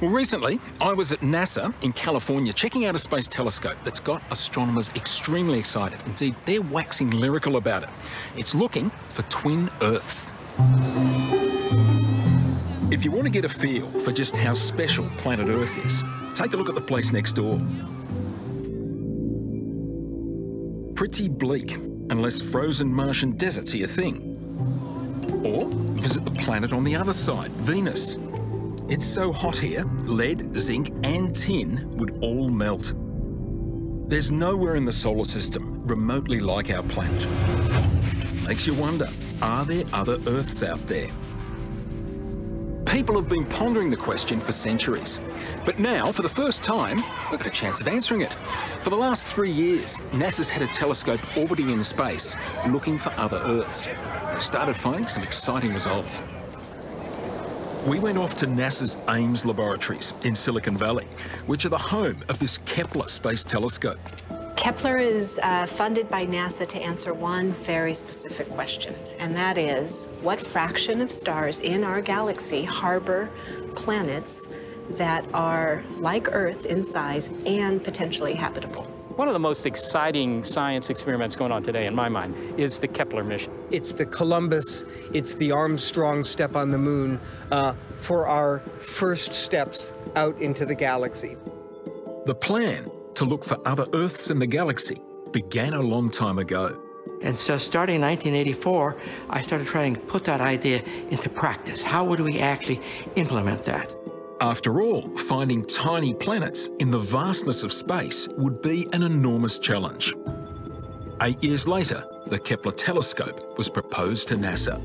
Well, recently, I was at NASA in California checking out a space telescope that's got astronomers extremely excited. Indeed, they're waxing lyrical about it. It's looking for twin Earths. If you want to get a feel for just how special planet Earth is, take a look at the place next door. Pretty bleak, unless frozen Martian deserts are your thing. Or visit the planet on the other side, Venus. It's so hot here, lead, zinc and tin would all melt. There's nowhere in the solar system remotely like our planet. Makes you wonder, are there other Earths out there? People have been pondering the question for centuries. But now, for the first time, we've got a chance of answering it. For the last three years, NASA's had a telescope orbiting in space looking for other Earths. They've started finding some exciting results. We went off to NASA's Ames laboratories in Silicon Valley, which are the home of this Kepler Space Telescope. Kepler is uh, funded by NASA to answer one very specific question, and that is what fraction of stars in our galaxy harbor planets that are like Earth in size and potentially habitable? One of the most exciting science experiments going on today, in my mind, is the Kepler mission. It's the Columbus, it's the Armstrong step on the moon uh, for our first steps out into the galaxy. The plan to look for other Earths in the galaxy began a long time ago. And so starting in 1984, I started trying to put that idea into practice. How would we actually implement that? After all, finding tiny planets in the vastness of space would be an enormous challenge. Eight years later, the Kepler telescope was proposed to NASA.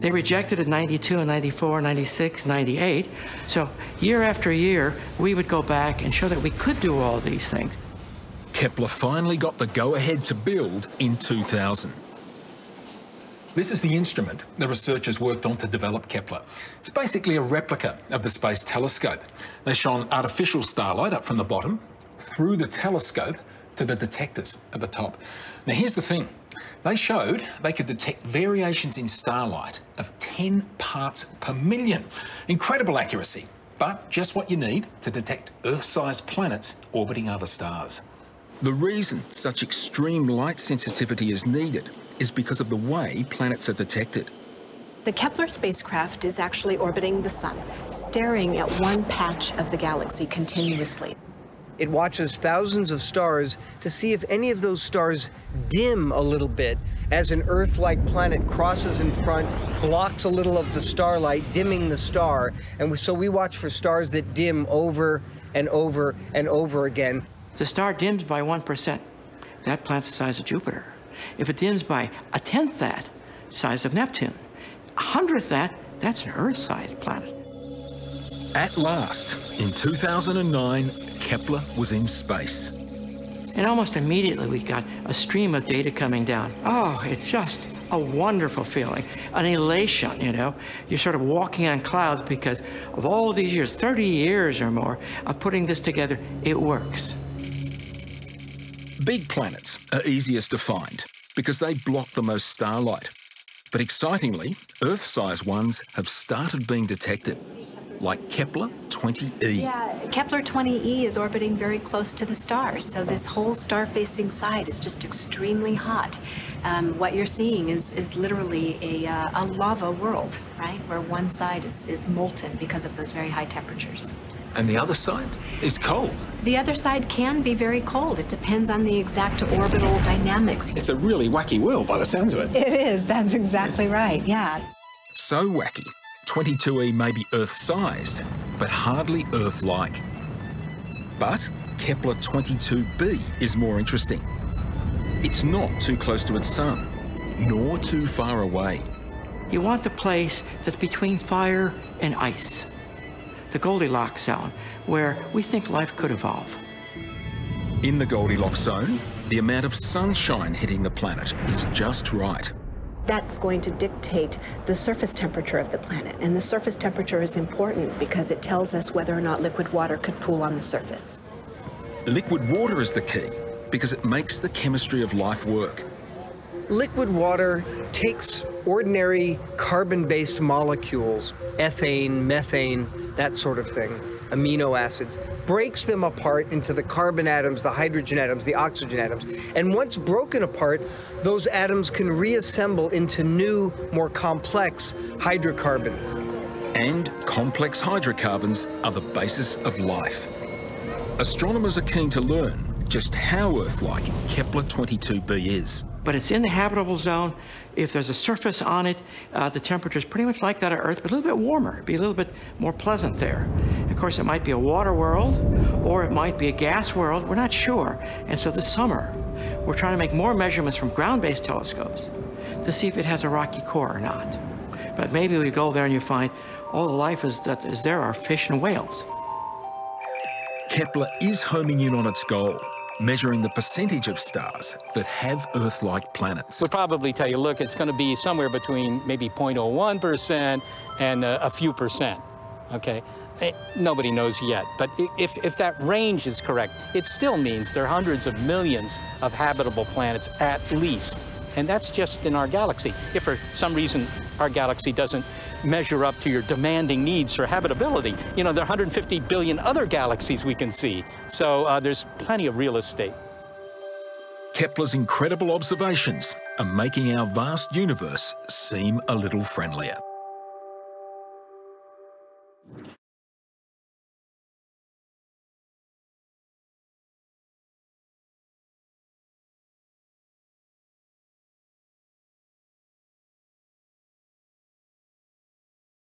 They rejected it 92 and 94, 96, 98. So year after year, we would go back and show that we could do all these things. Kepler finally got the go-ahead to build in 2000. This is the instrument the researchers worked on to develop Kepler. It's basically a replica of the Space Telescope. They shone artificial starlight up from the bottom, through the telescope to the detectors at the top. Now here's the thing. They showed they could detect variations in starlight of 10 parts per million. Incredible accuracy, but just what you need to detect Earth-sized planets orbiting other stars. The reason such extreme light sensitivity is needed is because of the way planets are detected. The Kepler spacecraft is actually orbiting the Sun, staring at one patch of the galaxy continuously. It watches thousands of stars to see if any of those stars dim a little bit as an Earth-like planet crosses in front, blocks a little of the starlight, dimming the star. And so we watch for stars that dim over and over and over again. The star dims by 1%, that planet's the size of Jupiter. If it dims by a tenth that, size of Neptune, a hundredth that, that's an Earth-sized planet. At last, in 2009, Kepler was in space. And almost immediately we got a stream of data coming down. Oh, it's just a wonderful feeling, an elation, you know. You're sort of walking on clouds because of all these years, 30 years or more, of putting this together, it works. Big planets are easiest to find because they block the most starlight. But excitingly, Earth-sized ones have started being detected, like Kepler 20e. Yeah, Kepler 20e is orbiting very close to the star, so this whole star-facing side is just extremely hot. Um, what you're seeing is, is literally a, uh, a lava world, right, where one side is, is molten because of those very high temperatures. And the other side is cold. The other side can be very cold. It depends on the exact orbital dynamics. It's a really wacky world by the sounds of it. It is, that's exactly right, yeah. So wacky, 22E may be Earth-sized, but hardly Earth-like. But Kepler 22b is more interesting. It's not too close to its sun, nor too far away. You want the place that's between fire and ice the Goldilocks zone, where we think life could evolve. In the Goldilocks zone, the amount of sunshine hitting the planet is just right. That's going to dictate the surface temperature of the planet. And the surface temperature is important because it tells us whether or not liquid water could pool on the surface. Liquid water is the key because it makes the chemistry of life work. Liquid water takes ordinary carbon-based molecules, ethane, methane, that sort of thing, amino acids, breaks them apart into the carbon atoms, the hydrogen atoms, the oxygen atoms. And once broken apart, those atoms can reassemble into new, more complex hydrocarbons. And complex hydrocarbons are the basis of life. Astronomers are keen to learn just how Earth-like Kepler 22b is. But it's in the habitable zone. If there's a surface on it, uh, the temperature is pretty much like that of Earth, but a little bit warmer. It'd be a little bit more pleasant there. Of course, it might be a water world, or it might be a gas world. We're not sure. And so this summer, we're trying to make more measurements from ground-based telescopes to see if it has a rocky core or not. But maybe we go there and you find all the life is that is there are fish and whales. Kepler is homing in on its goal measuring the percentage of stars that have Earth-like planets. We'll probably tell you, look, it's going to be somewhere between maybe 0.01% and a, a few percent, okay? Eh, nobody knows yet, but if, if that range is correct, it still means there are hundreds of millions of habitable planets at least. And that's just in our galaxy. If for some reason our galaxy doesn't measure up to your demanding needs for habitability, you know, there are 150 billion other galaxies we can see. So uh, there's plenty of real estate. Kepler's incredible observations are making our vast universe seem a little friendlier.